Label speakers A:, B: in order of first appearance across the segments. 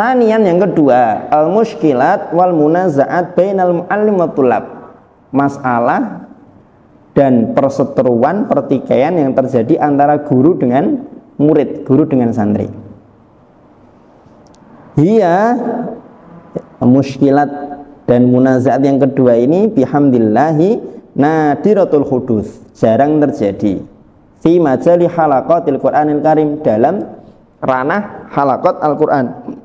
A: Tanian yang kedua, al muskilat wal munazaat bainal muallim wa tulab. Masalah dan perseteruan pertikaian yang terjadi antara guru dengan murid, guru dengan santri. Iya, muskilat dan munazaat yang kedua ini bihamdillahi nadiratul hudus, jarang terjadi. Fi majali halaqatil Qur'anil Karim dalam ranah halakot Al-Qur'an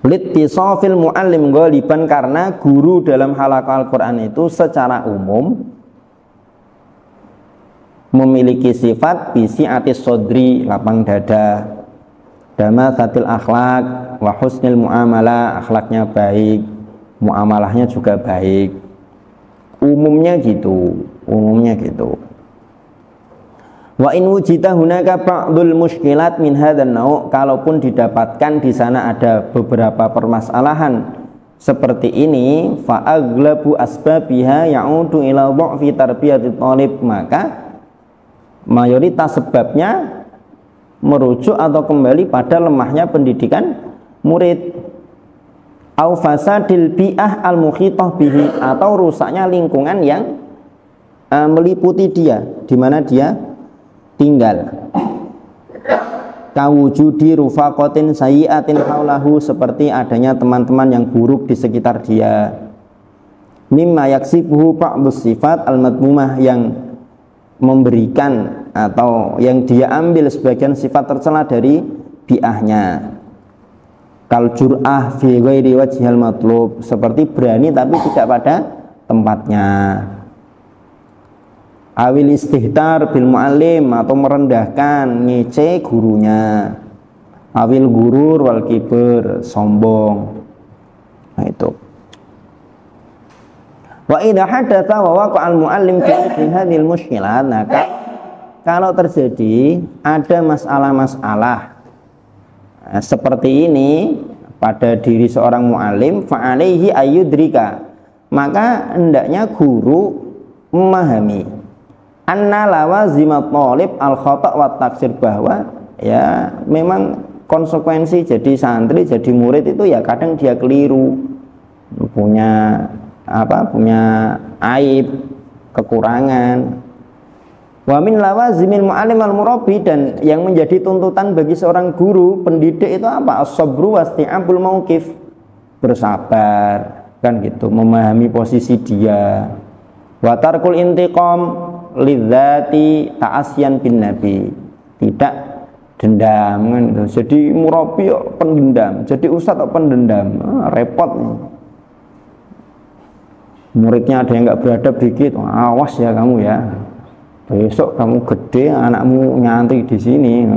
A: Littisofil mu'allim goliban karena guru dalam halaqah Al-Quran itu secara umum memiliki sifat bisi atis sodri lapang dada dama satil akhlak wa husnil muamalah akhlaknya baik muamalahnya juga baik. Umumnya gitu umumnya gitu Wa in wujita hunaka ba'dul muskilat min hadzal nau' kalaupun didapatkan di sana ada beberapa permasalahan seperti ini fa aglabu asbabiha ya'udu ila dha'fi tarbiyatit talib. Maka mayoritas sebabnya merujuk atau kembali pada lemahnya pendidikan murid. Au fasadil bi'ah al bihi atau rusaknya lingkungan yang uh, meliputi dia di mana dia tinggal. Kawujudi rufaqatin sayyiatin haulahu seperti adanya teman-teman yang buruk di sekitar dia. Mimma yaksibuhu ba'dus sifat al-madmumah yang memberikan atau yang dia ambil sebagian sifat tercela dari biahnya. Kal jur'ah fi ghairi wajhil matlub seperti berani tapi tidak pada tempatnya awil istihtar bil muallim atau merendahkan ngece gurunya. Awil gurur wal kiber sombong. Nah itu. Wa idha hadatha wa waqa al muallim fi hadhil mushkilat. Nah kalau terjadi ada masalah-masalah. Nah, seperti ini pada diri seorang muallim fa'alaihi ayyudrika maka hendaknya guru memahami anna lawazimat talib al khata' wa taksir bahwa ya memang konsekuensi jadi santri jadi murid itu ya kadang dia keliru. Punya apa punya aib kekurangan. Wa min lawazimil mu'allim al murabbi dan yang menjadi tuntutan bagi seorang guru pendidik itu apa? As-sabru wasti'abul mauqif. Bersabar kan gitu memahami posisi dia. Watarkul intiqam lidzati ta'asyan bin nabi. Tidak dendam kan gitu. jadi murabi pendendam. Jadi ustadz pendendam. Ah, repot. Muridnya ada yang nggak beradab dikit awas ya kamu ya. Besok kamu gede anakmu nyantri di sini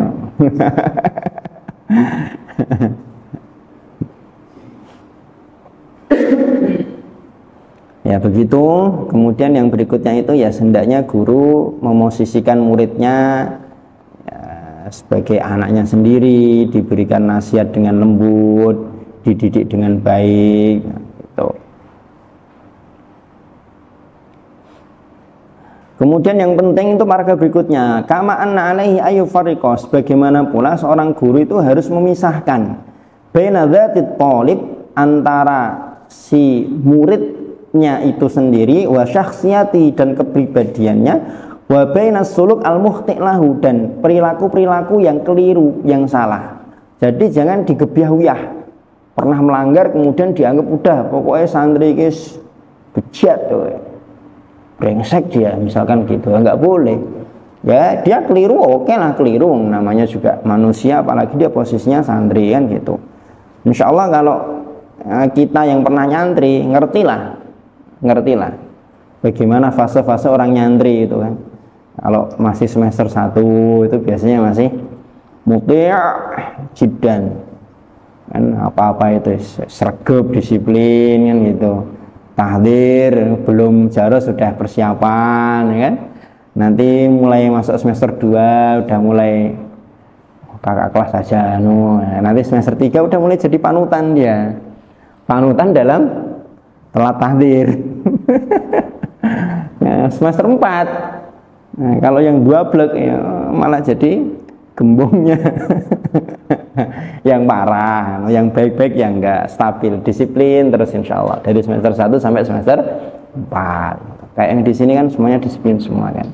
A: Ya begitu. Kemudian yang berikutnya itu ya sendaknya guru memosisikan muridnya ya, sebagai anaknya sendiri, diberikan nasihat dengan lembut, dididik dengan baik. Gitu. Kemudian yang penting itu marga berikutnya, kama anna alaihi ayu farikos. Bagaimana pula seorang guru itu harus memisahkan baina dzatit antara si murid nya itu sendiri wa syakhsiyati dan kepribadiannya wa bainas suluk al lahu dan perilaku-perilaku yang keliru yang salah. Jadi jangan digebyah Pernah melanggar kemudian dianggap udah pokoknya santri guys bejat tuh. Brengsek dia misalkan gitu. Enggak boleh. Ya, dia keliru oke okay lah keliru namanya juga manusia apalagi dia posisinya santri kan gitu. Insya Allah kalau eh, kita yang pernah nyantri ngerti ngerti lah bagaimana fase-fase orang nyantri itu kan. Kalau masih semester 1 itu biasanya masih muti' jidan. Kan apa-apa itu sergap disiplin kan gitu. Tahdir belum jaro sudah persiapan ya kan. Nanti mulai masuk semester 2 udah mulai kakak kelas saja anu. Nanti semester 3 udah mulai jadi panutan dia. Panutan dalam telat tahdir nah, semester 4 nah, kalau yang dua blok ya, malah jadi gembongnya. Yang parah yang baik-baik yang enggak stabil. Disiplin terus insya Allah. Dari semester 1 sampai semester 4 kayak yang di sini kan semuanya disiplin semua kan?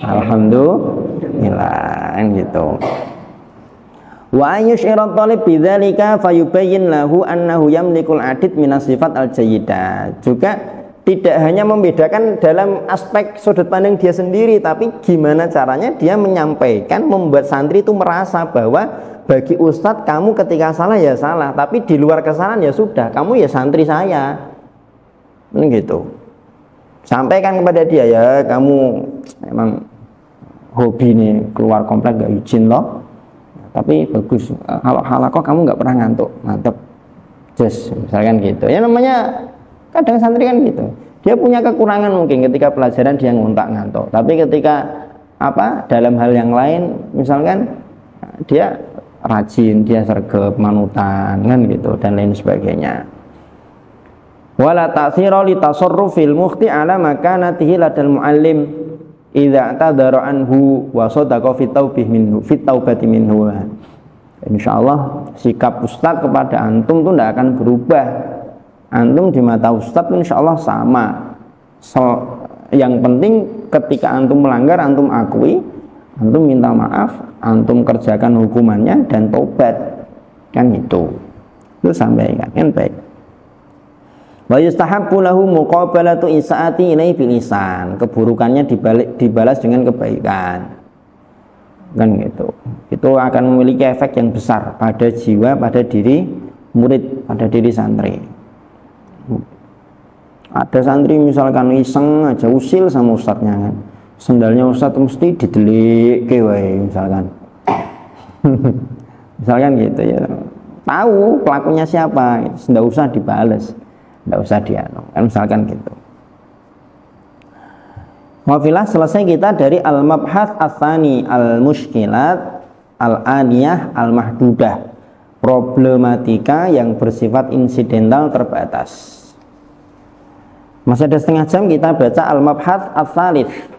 A: Alhamdulillah gitu. Wa ayyushirat talib bidzalika fayubayyin lahu annahu yamlikul adid minas sifat al juga tidak hanya membedakan dalam aspek sudut pandang dia sendiri tapi gimana caranya dia menyampaikan membuat santri itu merasa bahwa bagi ustadz kamu ketika salah ya salah tapi di luar kesalahan ya sudah kamu ya santri saya. Ini gitu. Sampaikan kepada dia ya kamu emang hobi nih keluar komplek gak izin loh. Tapi bagus kalau halakoh kamu nggak pernah ngantuk mantep. Just misalkan gitu. Ya namanya kadang santri kan gitu. Dia punya kekurangan mungkin ketika pelajaran dia nguntak ngantuk. Tapi ketika apa dalam hal yang lain misalkan dia rajin dia sergap manutan kan gitu dan lain sebagainya. Wala ta'thira li tasarrufil mukhti ala makanatihi ladal muallim idza tadara anhu wa sadaqa fi taubih minhu fi taubati minhu. Insyaallah sikap ustaz kepada antum itu tidak akan berubah antum di mata ustadz insya Allah sama. So, yang penting ketika antum melanggar antum akui antum minta maaf antum kerjakan hukumannya dan tobat kan itu itu sampaikan kan baik. Wa yustahabbu lahu muqabalatu isaati ilai bil isan keburukannya dibalik dibalas dengan kebaikan. Kan gitu. Itu akan memiliki efek yang besar pada jiwa pada diri murid pada diri santri ada santri misalkan iseng aja usil sama ustadznya kan. Sendalnya ustadz mesti didelik ke misalkan. Misalkan gitu ya. Tahu pelakunya siapa tidak usah dibales tidak usah dia kan misalkan gitu. Wafilah selesai kita dari al-mabhath asani al-mushkilat al-aniyah al-mahdudah problematika yang bersifat insidental terbatas masih ada setengah jam kita baca Al-Mabhath Al-Thalith